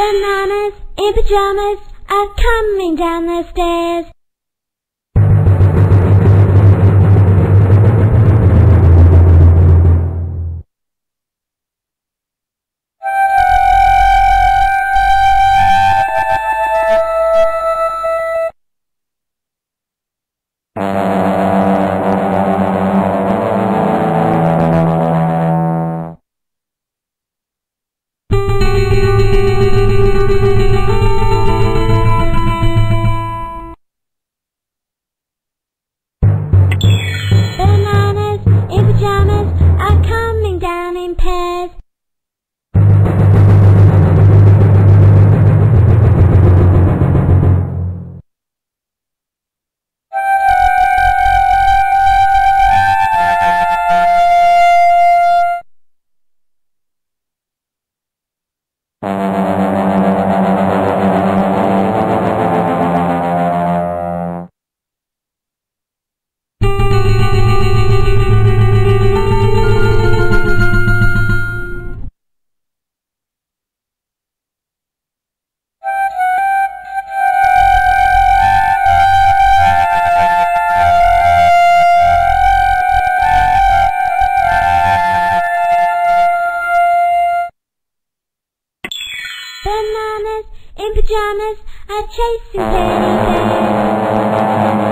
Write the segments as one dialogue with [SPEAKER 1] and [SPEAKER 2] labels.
[SPEAKER 1] Bananas in pajamas are coming down the stairs. Pajamas teddy bears. Cars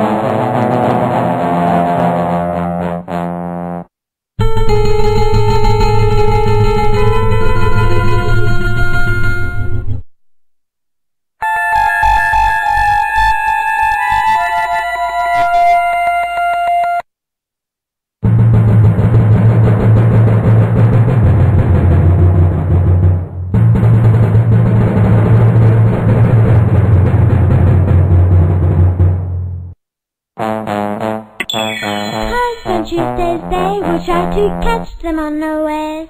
[SPEAKER 1] on Tuesdays they will try to catch them unawares.